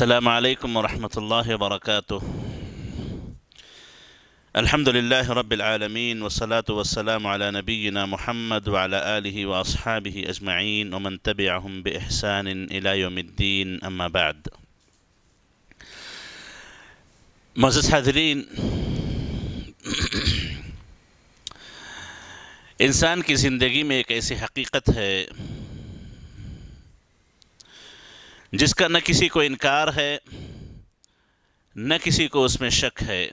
असलकम वरहमल वरक अल्हम्दुलिल्लाह रब्बिल आलमीन वस्सलातु वस्सलामु अला नबीना मुहम्मद व अला आलिहि व अस्हाबिहि अजमईन व मन तबिअहुम बि इहसान इला यौमिद्दीन अम्मा बाद मोअज़्ज़ज़ हाज़रीन इंसान की ज़िंदगी में एक ऐसी हकीकत है जिसका न किसी को इनकार है, न किसी को उसमें शक है।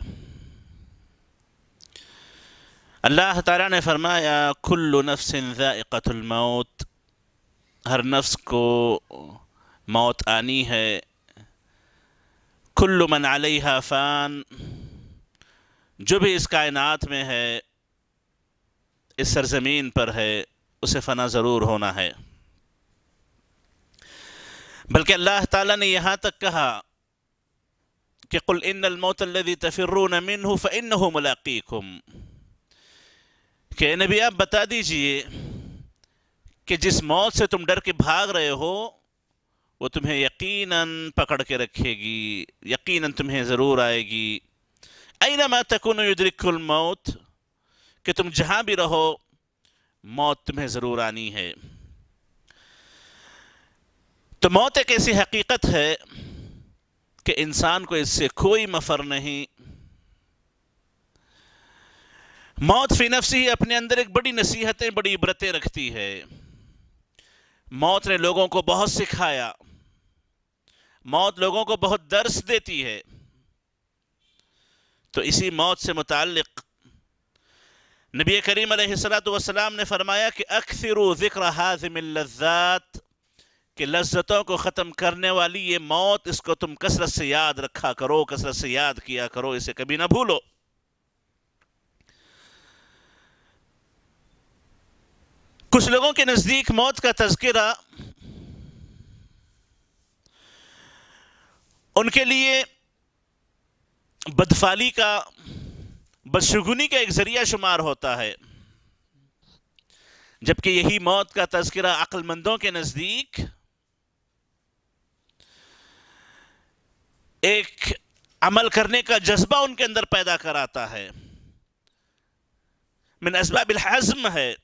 अल्लाह ताला ने फरमाया, कुल्लु नफ्सिन ज़ाइक़तुल मौत हर नफ्स को मौत आनी है। कुल्लु मन अलैहा फ़ान जो भी इस कायनात में है, इस सरज़मीन पर है, उसे फ़ना ज़रूर होना है। बल्कि अल्लाह ताला ने यहाँ तक कहा कि कुल इन मौतल्लदी तफ़िरून मिन फ़िन कि नबी, आप बता दीजिए कि जिस मौत से तुम डर के भाग रहे हो, वो तुम्हें यकीनन पकड़ के रखेगी, यकीनन तुम्हें ज़रूर आएगी। ऐनमा तकुन युद्रिकुल मौत? कि तुम जहाँ भी रहो, मौत तुम्हें ज़रूर आनी है। तो मौत एक ऐसी हकीकत है कि इंसान को इससे कोई मफर नहीं। मौत फ़ी नफसी ही अपने अंदर एक बड़ी नसीहतें, बड़ी इबरतें रखती है। मौत ने लोगों को बहुत सिखाया। मौत लोगों को बहुत दर्स देती है। तो इसी मौत से मुतालिक नबी करीम वसलाम ने फरमाया कि अक्सर ज़िक्र हाजमिल्लज़ात। कि लज्जतों को ख़त्म करने वाली ये मौत, इसको तुम कसरत से याद रखा करो, कसरत से याद किया करो, इसे कभी ना भूलो। कुछ लोगों के नज़दीक मौत का तस्करा उनके लिए बदफाली का, बदशगुनी का एक ज़रिया शुमार होता है। जबकि यही मौत का तस्करा अक्लमंदों के नज़दीक एक अमल करने का जज्बा उनके अंदर पैदा कराता है। मिन असबाबिल हज़म है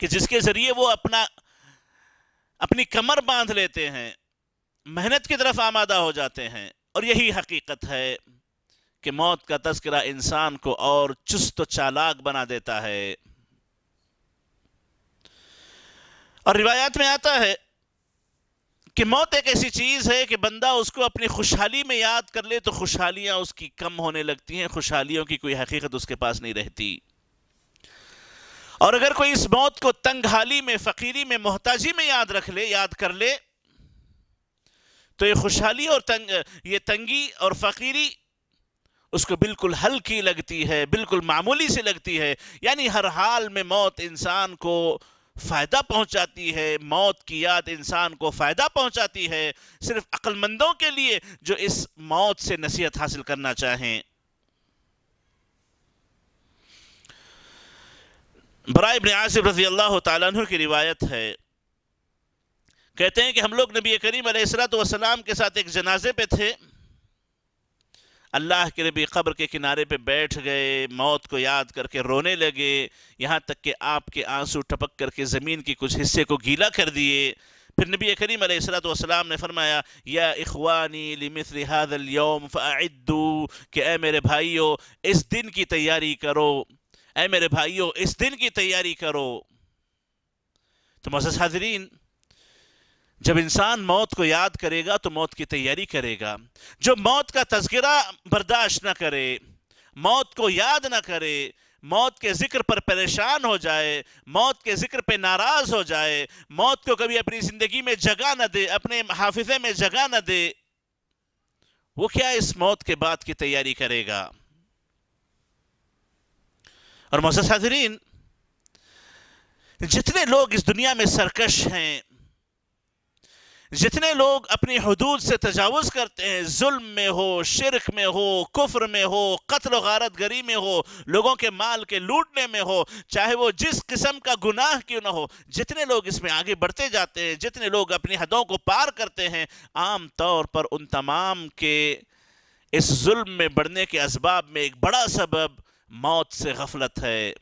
कि जिसके ज़रिए वो अपना, अपनी कमर बाँध लेते हैं, मेहनत की तरफ़ आमादा हो जाते हैं और यही हकीकत है कि मौत का तस्करा इंसान को और चुस्त चालाक बना देता है। और रिवायात में आता है कि मौत एक ऐसी चीज़ है कि बंदा उसको अपनी खुशहाली में याद कर ले तो खुशहालियाँ उसकी कम होने लगती हैं, खुशहालियों की कोई हकीकत उसके पास नहीं रहती। और अगर कोई इस मौत को तंग हाली में, फ़कीरी में, मोहताजी में याद रख ले, याद कर ले तो ये खुशहाली और तंग, ये तंगी और फ़कीरी उसको बिल्कुल हल्की लगती है, बिल्कुल मामूली सी लगती है। यानी हर हाल में मौत इंसान को फ़ायदा पहुंचाती है, मौत की याद इंसान को फ़ायदा पहुंचाती है, सिर्फ़ अक्लमंदों के लिए जो इस मौत से नसीहत हासिल करना चाहें। बराइब आसिफ रज़ी अल्लाह तु की रिवायत है। कहते हैं कि हम लोग नबी करीम सलाम के साथ एक जनाजे पे थे। अल्लाह के नबी क़ब्र के किनारे पे बैठ गए, मौत को याद करके रोने लगे। यहाँ तक कि आपके आँसू टपक करके ज़मीन के कुछ हिस्से को गीला कर दिए। फिर नबी करीम सलाम ने फरमाया, या इखवानी लिमिसल हादल यौम फ़ाइदू कि ए मेरे भाइयों, इस दिन की तैयारी करो। ऐ मेरे भाइयों, इस दिन की तैयारी करो। तो मोज़ हाजरीन जब इंसान मौत को याद करेगा तो मौत की तैयारी करेगा। जो मौत का तस्करा बर्दाश्त ना करे, मौत को याद ना करे, मौत के ज़िक्र पर परेशान हो जाए, मौत के ज़िक्र पे नाराज़ हो जाए, मौत को कभी अपनी ज़िंदगी में जगह न दे, अपने हाफिजे में जगह न दे, वो क्या इस मौत के बाद की तैयारी करेगा? और हाजरीन जितने लोग इस दुनिया में सरकश हैं जितने लोग अपनी हदूद से तजावज़ करते हैं, जुल्म में हो, शिरक में हो, कुफ्र में हो, कत्ल गारत गरी में हो, लोगों के माल के लूटने में हो, चाहे वो जिस किस्म का गुनाह क्यों ना हो, जितने लोग इसमें आगे बढ़ते जाते हैं, जितने लोग अपनी हदों को पार करते हैं, आम तौर पर उन तमाम के इस जुल्म में बढ़ने के इसबाब में एक बड़ा सबब मौत से गफलत है।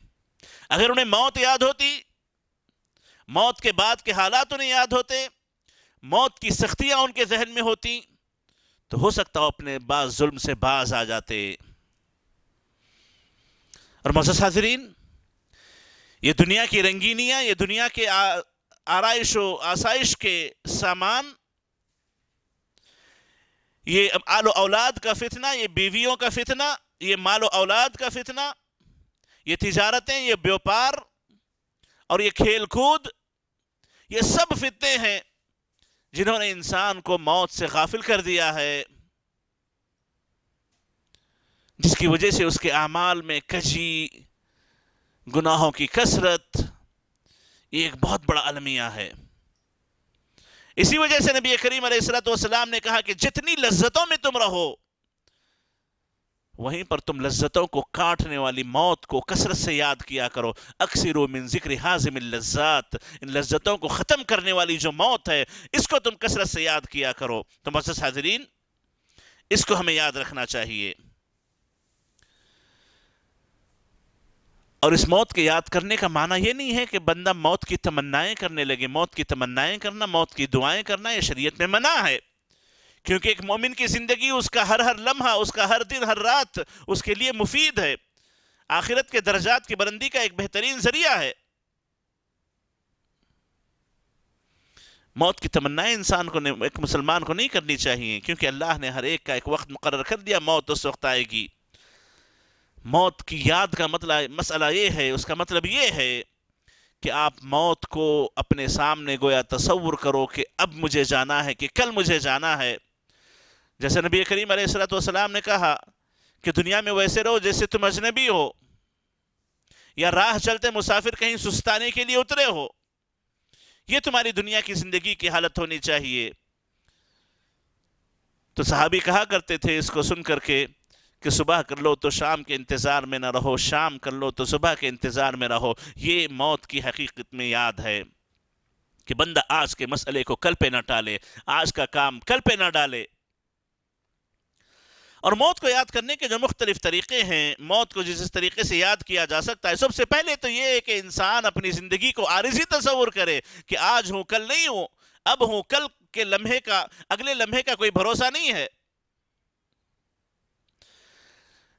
अगर उन्हें मौत याद होती, मौत के बाद के हालात उन्हें याद होते मौत की सख्तियाँ उनके जहन में होती तो हो सकता हो अपने बाज जुल्म से बाज आ जाते। और मोजस हाजरीन, ये दुनिया की रंगीनियाँ, ये दुनिया के आरइश व आसाइश के सामान, ये आलो औलाद का फितना, ये बीवियों का फितना, ये मालो औलाद का फितना, ये तिजारतें, ये व्यापार, और ये खेल कूद ये सब फितने हैं। जिन्होंने इंसान को मौत से गाफिल कर दिया है, जिसकी वजह से उसके अमाल में कजी, गुनाहों की कसरत, ये एक बहुत बड़ा अलमिया है। इसी वजह से नबी करीम सलाम ने कहा कि जितनी लज्जतों में तुम रहो वहीं पर तुम लज्जतों को काटने वाली मौत को कसरत से याद किया करो। अक्सर मिन ज़िक्र हाजिम लज्जात। इन लज्जतों को ख़त्म करने वाली जो मौत है, इसको तुम कसरत से याद किया करो। तो मजस हाजरीन, इसको हमें याद रखना चाहिए। और इस मौत के याद करने का माना यह नहीं है कि बंदा मौत की तमन्नाएँ करने लगे। मौत की तमन्नाएँ करना, मौत की दुआएँ करना यह शरीयत में मना है। क्योंकि एक मोमिन की ज़िंदगी, उसका हर हर लम्हा, उसका हर दिन, हर रात उसके लिए मुफीद है। आखिरत के दर्जात की बुलंदी का एक बेहतरीन ज़रिया है। मौत की तमन्नाएँ इंसान को एक मुसलमान को नहीं करनी चाहिए, क्योंकि अल्लाह ने हर एक का एक वक्त मुकर कर दिया, मौत उस वक्त आएगी। मौत की याद का मतलब मसला ये है, उसका मतलब ये है कि आप मौत को अपने सामने गोया तस्वुर करो कि अब मुझे जाना है, कि कल मुझे जाना है। जैसे नबी करीम सलाम ने कहा कि दुनिया में वैसे रहो जैसे तुम अजनबी हो, या राह चलते मुसाफिर कहीं सुस्ताने के लिए उतरे हो। ये तुम्हारी दुनिया की ज़िंदगी की हालत होनी चाहिए। तो साहबी कहा करते थे इसको सुन करके कि सुबह कर लो तो शाम के इंतज़ार में ना रहो, शाम कर लो तो सुबह के इंतज़ार में रहो। ये मौत की हकीकत में याद है कि बंदा आज के मसले को कल पे ना टाले, आज का काम कल पे ना डाले। और मौत को याद करने के जो मुख्तलिफ़ तरीक़े हैं, मौत को जिस तरीके से याद किया जा सकता है, सबसे पहले तो ये है कि इंसान अपनी ज़िंदगी को आरजी तस्वुर करे कि आज हूँ, कल नहीं हूँ, अब हूँ, कल के लम्हे का, अगले लम्हे का कोई भरोसा नहीं है।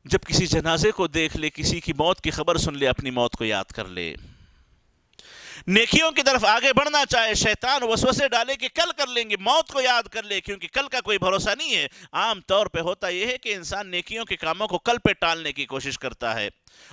जब किसी जनाजे को देख ले, किसी की मौत की खबर सुन ले, अपनी मौत को याद कर ले। नेकियों की तरफ़ आगे बढ़ना चाहे, शैतान वसवसे डाले कि कल कर लेंगे, मौत को याद कर ले, क्योंकि कल का कोई भरोसा नहीं है। आम तौर पे होता यह है कि इंसान नेकियों के कामों को कल पे टालने की कोशिश करता है।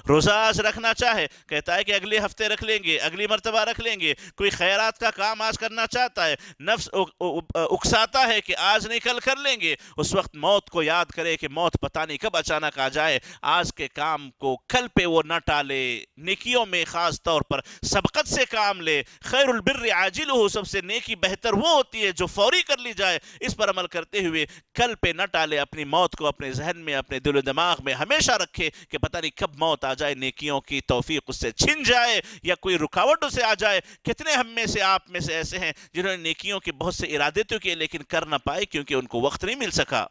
रोज़ा आज रखना चाहे, कहता है कि अगले हफ़्ते रख लेंगे, अगली मरतबा रख लेंगे। कोई खैरात का काम आज करना चाहता है, नफ्स उकसाता है कि आज नहीं, कल कर लेंगे। उस वक्त मौत को याद करे कि मौत पता नहीं कब अचानक आ जाए। आज के काम को कल पे वो न टाले, नेकियों में ख़ास तौर पर सबकत से काम ले। खैरबिर आजिल हो सबसे नेकी बेहतर वो होती है जो फौरी कर ली जाए। इस पर अमल करते हुए कल पे न टाले, अपनी मौत को अपने जहन में, अपने दिलो दिमाग में हमेशा रखे कि पता नहीं कब मौत आ जाए, नेकियों की तोफीक उससे छिन जाए या कोई रुकावट उसे आ जाए, कितने हम में से, आप में से ऐसे हैं जिन्होंने नेकियों के बहुत से इरादे तो किए लेकिन कर ना पाए क्योंकि उनको वक्त नहीं मिल सका।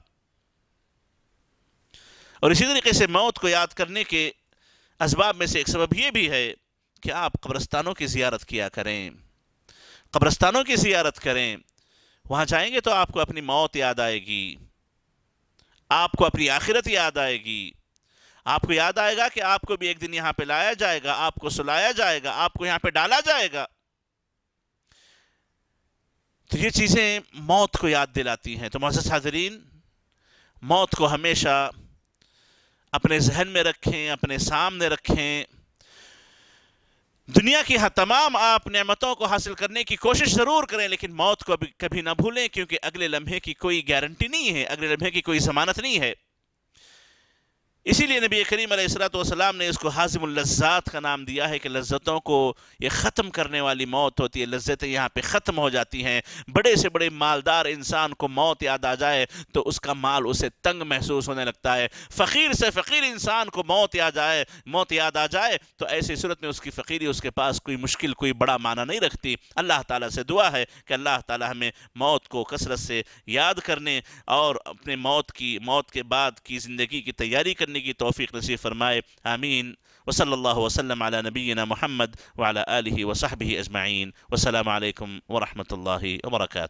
और इसी तरीके से मौत को याद करने के इसबाब में से एक सबब यह भी है कि आप कब्रस्तानों की जियारत किया करें। कब्रस्तानों की जियारत करें। वहाँ जाएँगे तो आपको अपनी मौत याद आएगी। आपको अपनी आखिरत याद आएगी। आपको याद आएगा कि आपको भी एक दिन यहाँ पे लाया जाएगा, आपको सुलाया जाएगा, आपको यहाँ पे डाला जाएगा। तो ये चीज़ें मौत को याद दिलाती हैं। तो मोजस हाजरीन, मौत को हमेशा अपने जहन में रखें, अपने सामने रखें। दुनिया की तमाम आप नेमतों को हासिल करने की कोशिश ज़रूर करें, लेकिन मौत को अभी कभी ना भूलें, क्योंकि अगले लम्हे की कोई गारंटी नहीं है, अगले लम्हे की कोई ज़मानत नहीं है। इसीलिए नबी करीम सलाम ने इसको हाजिमलज़ात का नाम दिया है कि लज्जतों को ये ख़त्म करने वाली मौत होती है। लज्जतें यहाँ पे ख़त्म हो जाती हैं। बड़े से बड़े मालदार इंसान को मौत याद आ जाए तो उसका माल उसे तंग महसूस होने लगता है। फ़कीर से फ़कीर इंसान को मौत याद आए, मौत याद आ जाए तो ऐसी सूरत में उसकी फ़कीरी उसके पास कोई मुश्किल, कोई बड़ा माना नहीं रखती। अल्लाह ताला से दुआ है कि अल्लाह ताला हमें मौत को कसरत से याद करने और अपने मौत की, मौत के बाद की ज़िंदगी की तैयारी करने करने की तोफ़ी नसीब फरमाए आमीन वसल्ला वसलम अला नबीना महमद वाला आलि वसाहबी अजमाइन वसलम वरहमल वर्का